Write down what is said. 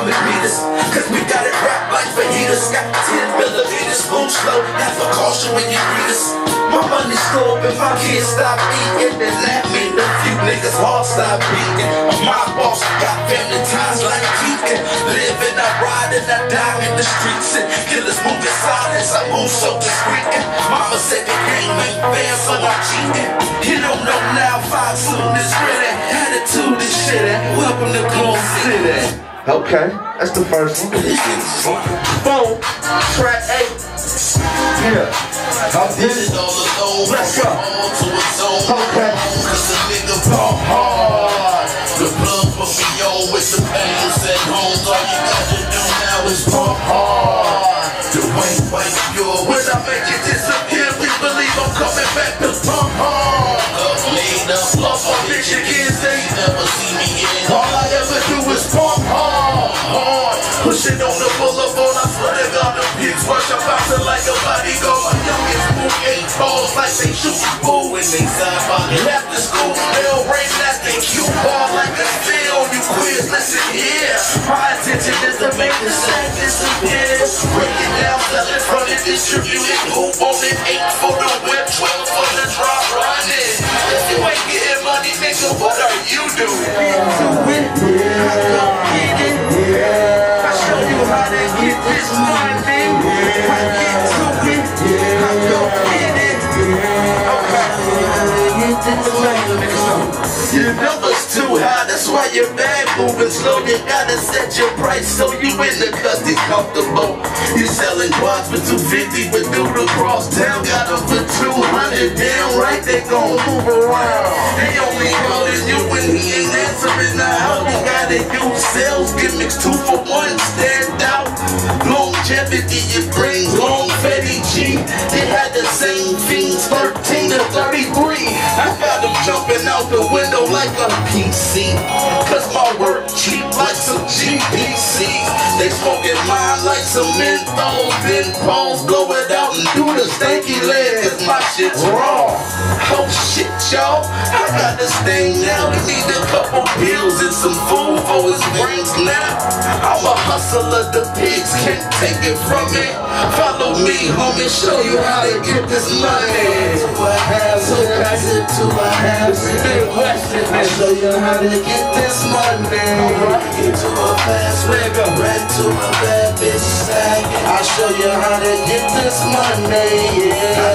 come and meet us. Cause we got it wrapped like fajitas. Got 10 millimeters, move slow, have a caution when you read us. My money's slow up and my kids stop eating. And that mean a few niggas heart stop beating. My boss got family ties like Keegan. Live and I ride and I die in the streets. And killers move in silence, I move so discreet. And mama said the game ain't fair, so I'm cheating. You don't know now, five soon is ready. Attitude is shit. Welcome to Glow City. Okay, that's the first one. Boom, track eight. Yeah. How did it? Let's go. Okay. To hard. The way, way, pure. When I make it disappear, please believe I'm coming back to the pigs rush up bouncing like a bodyguard. My youngest move eight balls like they shoot bull when they side by the After school, bell ring, that's the cue ball like a steel. You quiz, listen here. My attention is to make the sack disappear. Break it down, sell it, run it, distribute it. Hoop on it, eight for the whip, twelve for the drop, run it. If you ain't getting money, nigga, what are you doing? Your numbers too high, that's why your bag moving slow. You gotta set your price so you in the custody comfortable. You selling quads for 250, but do the cross town got them for 200. Damn right, they gon' move around. They only calling you when he ain't answering the how you gotta use sales gimmicks two for one stand out. Longevity, it brings long Fetty G. They had the same fiends 13 to 33. I got them jumping out the window like a PC. Cause my work cheap like some GPCs. They smoking mine like some menthols. Then pawns blow it out and do the stanky leg. Cause my shit's raw. Oh shit, y'all. I got this thing now. We need a couple pills and some food for his brains now. I'm a hustler, the pigs can't take it from me. Follow me, homie, show you how to get this money. To a house, to to a house. I'll show you how to get this money. Get to a fast go right to a bad bitch side. I'll show you how to get this money. Yeah.